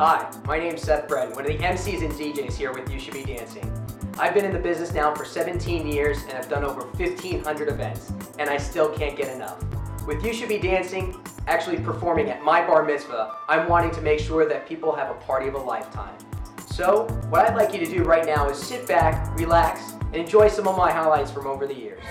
Hi, my name's Seth Brett, one of the MCs and DJs here with You Should Be Dancing. I've been in the business now for 17 years and I've done over 1,500 events, and I still can't get enough. With You Should Be Dancing actually performing at my bar mitzvah, I'm wanting to make sure that people have a party of a lifetime. So, what I'd like you to do right now is sit back, relax, and enjoy some of my highlights from over the years.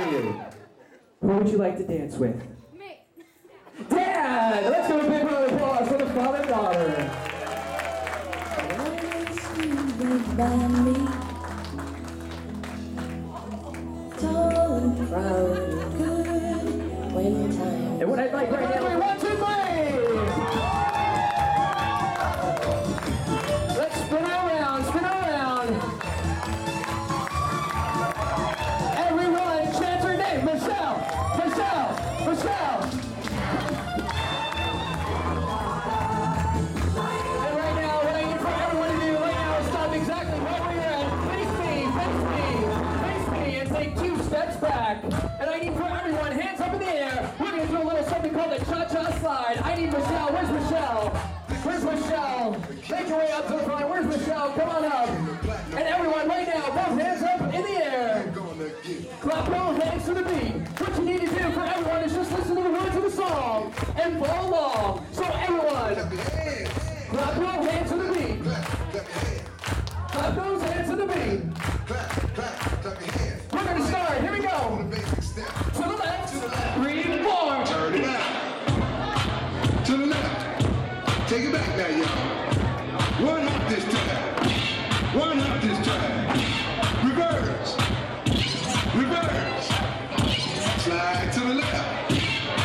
for you. Who would you like to dance with? Me. Dad! Let's give a big round of applause for the father and daughter. And what I'd like right now We're gonna do a little something called the cha-cha slide. I need Michelle. Where's Michelle? Where's Michelle? Make your way up to the front. Where's Michelle? Come on up. And everyone, right now, both hands up in the air. Clap both hands to the beat.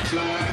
fly.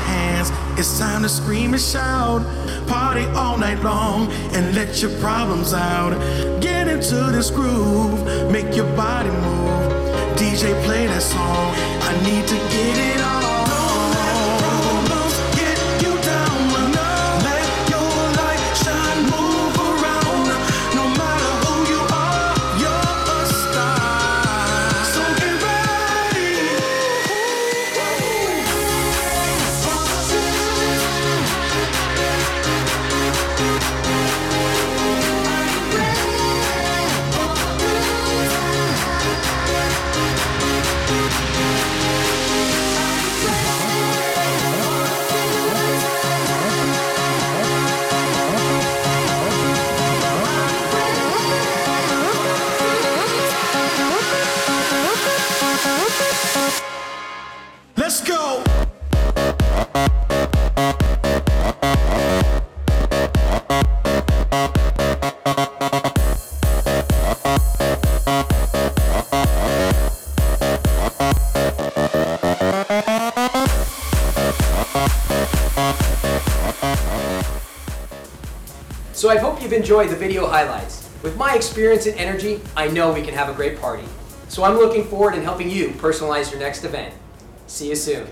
Hands. It's time to scream and shout. Party all night long and let your problems out. Get into this groove, make your body move. DJ, play that song. I need to get it on. So I hope you've enjoyed the video highlights. With my experience and energy, I know we can have a great party. So I'm looking forward in helping you personalize your next event. See you soon.